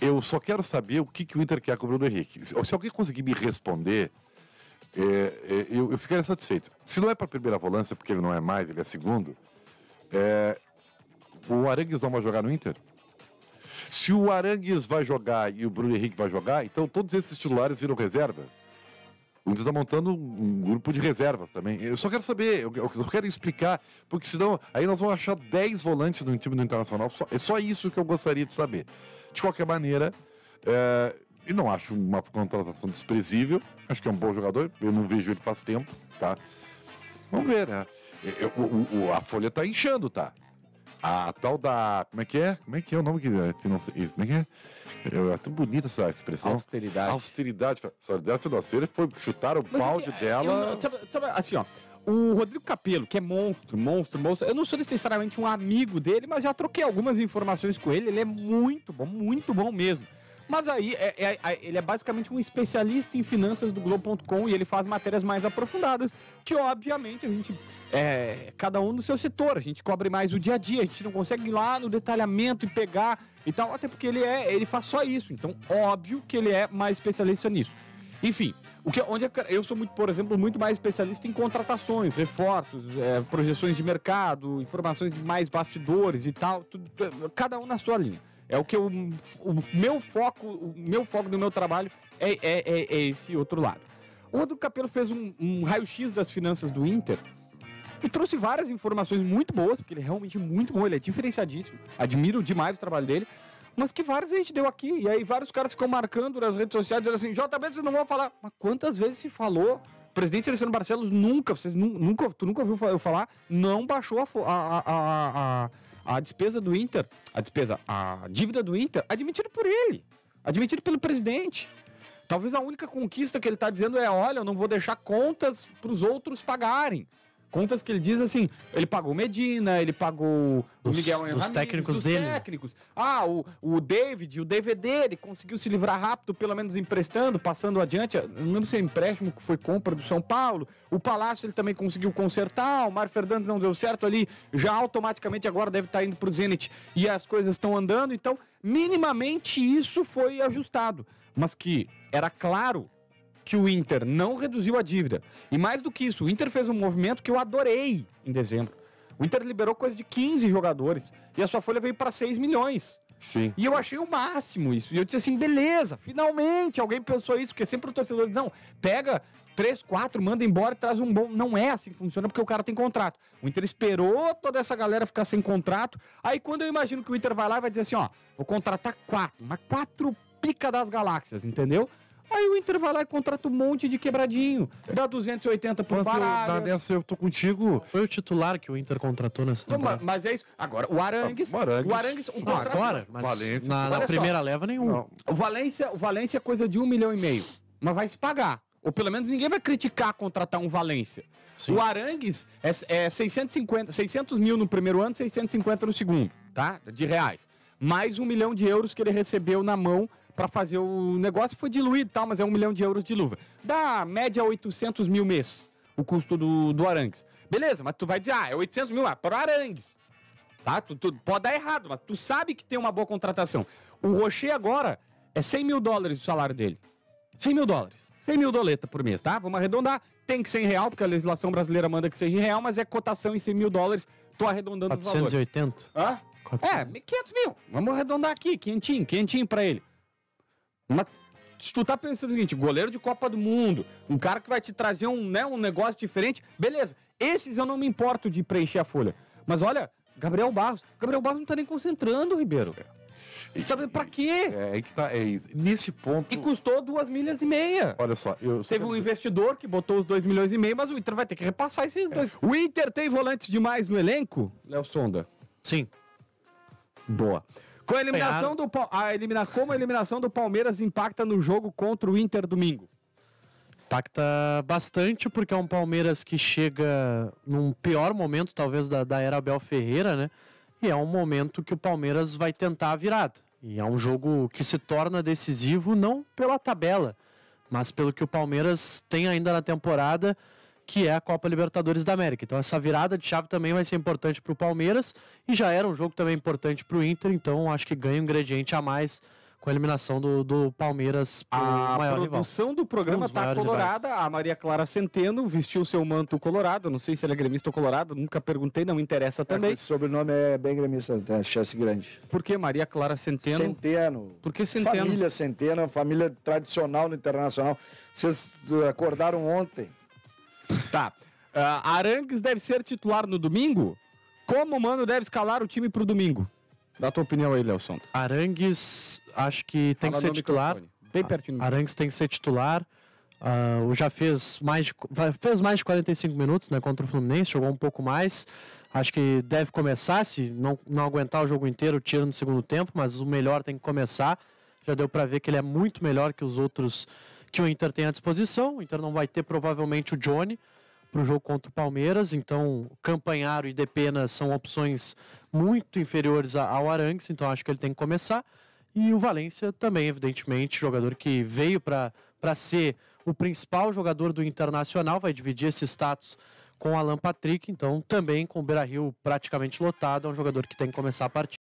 Eu só quero saber o que, que o Inter quer com o Bruno Henrique. Se, alguém conseguir me responder, é, é, eu, eu ficaria satisfeito. Se não é para primeira volância, porque ele não é mais, ele é segundo, é, o Arangues não vai jogar no Inter? Se o Arangues vai jogar e o Bruno Henrique vai jogar, então todos esses titulares viram reserva? O Inter está montando um grupo de reservas também. Eu só quero saber, eu, eu quero explicar, porque senão aí nós vamos achar 10 volantes no time do Internacional. Só, é só isso que eu gostaria de saber. De qualquer maneira, é, e não acho uma contratação desprezível. Acho que é um bom jogador. Eu não vejo ele faz tempo, tá? Vamos ver, né? Eu, o, o, a folha tá inchando, tá? A tal da. Como é que é? Como é que é o nome que, que não sei? Como é que é? É tão bonita essa expressão. Austeridade. Austeridade. Solidariedade financeira foi chutar o balde é, dela. Eu, sabe, sabe, assim, ó. O Rodrigo Capelo, que é monstro, monstro, monstro. Eu não sou necessariamente um amigo dele, mas já troquei algumas informações com ele. Ele é muito bom, muito bom mesmo. Mas aí é, é, é, ele é basicamente um especialista em finanças do Globo.com e ele faz matérias mais aprofundadas, que obviamente a gente. É, cada um no seu setor, a gente cobre mais o dia a dia, a gente não consegue ir lá no detalhamento e pegar e tal, até porque ele é, ele faz só isso. Então, óbvio que ele é mais especialista nisso. Enfim, o que, onde eu sou muito, por exemplo, muito mais especialista em contratações, reforços, é, projeções de mercado, informações de mais bastidores e tal, tudo, cada um na sua linha. É o que eu, o meu foco, o meu foco do meu trabalho é, é, é, é esse outro lado. O Rodrigo Capello fez um, um raio-x das finanças do Inter e trouxe várias informações muito boas, porque ele é realmente muito bom, ele é diferenciadíssimo. Admiro demais o trabalho dele. Mas que vários a gente deu aqui. E aí vários caras ficam marcando nas redes sociais, dizendo assim, JB, vocês não vão falar. Mas quantas vezes se falou? O presidente Alessandro Barcelos nunca, vocês nunca, tu nunca ouviu eu falar, não baixou a, a, a, a a despesa do Inter, a despesa, a dívida do Inter, admitida por ele, admitida pelo presidente. Talvez a única conquista que ele está dizendo é: olha, eu não vou deixar contas para os outros pagarem. Contas que ele diz assim, ele pagou Medina, ele pagou os, o Miguel Henrique. Os técnicos dele. técnicos. Ah, o, o David, o DVD, ele conseguiu se livrar rápido, pelo menos emprestando, passando adiante. Não lembro se é empréstimo que foi compra do São Paulo. O Palácio ele também conseguiu consertar, o Mário Fernandes não deu certo ali, já automaticamente agora deve estar indo pro Zenit e as coisas estão andando. Então, minimamente isso foi ajustado. Mas que era claro que o Inter não reduziu a dívida. E mais do que isso, o Inter fez um movimento que eu adorei em dezembro. O Inter liberou coisa de 15 jogadores e a sua folha veio para 6 milhões. Sim. E eu achei o máximo isso. E eu disse assim, beleza, finalmente alguém pensou isso, porque sempre o torcedor diz, não, pega três, quatro, manda embora e traz um bom. Não é assim que funciona, porque o cara tem contrato. O Inter esperou toda essa galera ficar sem contrato. Aí quando eu imagino que o Inter vai lá e vai dizer assim, ó, vou contratar quatro, mas quatro pica das galáxias, entendeu? Aí o Inter vai lá e contrata um monte de quebradinho. Dá 280 por Mas dessa eu tô contigo. Foi o titular que o Inter contratou nessa temporada. Mas é isso. Agora, o Arangues... O Arangues... O Arangues o não, agora, mas Valência, na, na primeira só, leva nenhum. Não. O Valência, o Valência é coisa de um milhão e meio. Mas vai se pagar. Ou pelo menos ninguém vai criticar contratar um Valência. Sim. O Arangues é, é 650, 600 mil no primeiro ano, 650 no segundo, tá? De reais. Mais um milhão de euros que ele recebeu na mão para fazer o negócio. Foi diluído e tal, mas é um milhão de euros de luva. Dá média 800 mil mês o custo do, do Arangues. Beleza, mas tu vai dizer, ah, é 800 mil, ah, para o Arangues. Tá? Tu, tu, pode dar errado, mas tu sabe que tem uma boa contratação. O Rocher agora é 100 mil dólares o salário dele. 100 mil dólares. 100 mil doleta por mês, tá? Vamos arredondar. Tem que ser em real, porque a legislação brasileira manda que seja em real, mas é cotação em 100 mil dólares. Tô arredondando 480. os valores. Hã? 400. É, 500 mil. Vamos arredondar aqui, quentinho, quentinho pra ele. Mas se tu tá pensando o seguinte, goleiro de Copa do Mundo, um cara que vai te trazer um, né, um negócio diferente, beleza. Esses eu não me importo de preencher a folha. Mas olha, Gabriel Barros. Gabriel Barros não tá nem concentrando, Ribeiro. E, Sabe pra quê? É, é que tá. É isso. Nesse ponto. E custou duas milhas e meia. Olha só, eu. Teve um investidor que botou os dois milhões e meio, mas o Inter vai ter que repassar esses dois. É. O Inter tem volantes demais no elenco, Léo Sonda? Sim. Boa. Com a eliminação do a elimina, como a eliminação do Palmeiras impacta no jogo contra o Inter domingo? Impacta bastante porque é um Palmeiras que chega num pior momento talvez da, da era Abel Ferreira, né? E é um momento que o Palmeiras vai tentar a virada. E é um jogo que se torna decisivo não pela tabela, mas pelo que o Palmeiras tem ainda na temporada que é a Copa Libertadores da América. Então essa virada de chave também vai ser importante para o Palmeiras e já era um jogo também importante para o Inter, então acho que ganha um ingrediente a mais com a eliminação do, do Palmeiras pro A maior rival. produção do programa Um tá maiores colorada. A Maria Clara Centeno vestiu seu manto colorado. Não sei se ela é gremista ou colorado, nunca perguntei, não me interessa também. Esse sobrenome é bem gremista, é chance grande. Por que Maria Clara Centeno? Centeno. Por que Centeno? Família Centeno, família tradicional no internacional. Vocês acordaram ontem. Tá. Ah, Arangues deve ser titular no domingo? Como o Mano deve escalar o time pro domingo? Dá tua opinião aí, Léo Santos. Arangues, acho que tem Fala que ser titular. microfone, Bem pertinho Arangues tem que ser titular. O já fez mais, de, fez mais de 45 minutos né, contra o Fluminense, jogou um pouco mais. Acho que deve começar, se não, não aguentar o jogo inteiro, tira no segundo tempo, mas o melhor tem que começar. Já deu para ver que ele é muito melhor que os outros que o Inter tem à disposição. O Inter não vai ter provavelmente o Johnny para o jogo contra o Palmeiras, então Campanharo e Depena são opções muito inferiores ao Arangues, então acho que ele tem que começar. E o Valência também, evidentemente, jogador que veio para ser o principal jogador do Internacional, vai dividir esse status com Alan Patrick, então também com o Beira-Rio praticamente lotado, é um jogador que tem que começar a partida.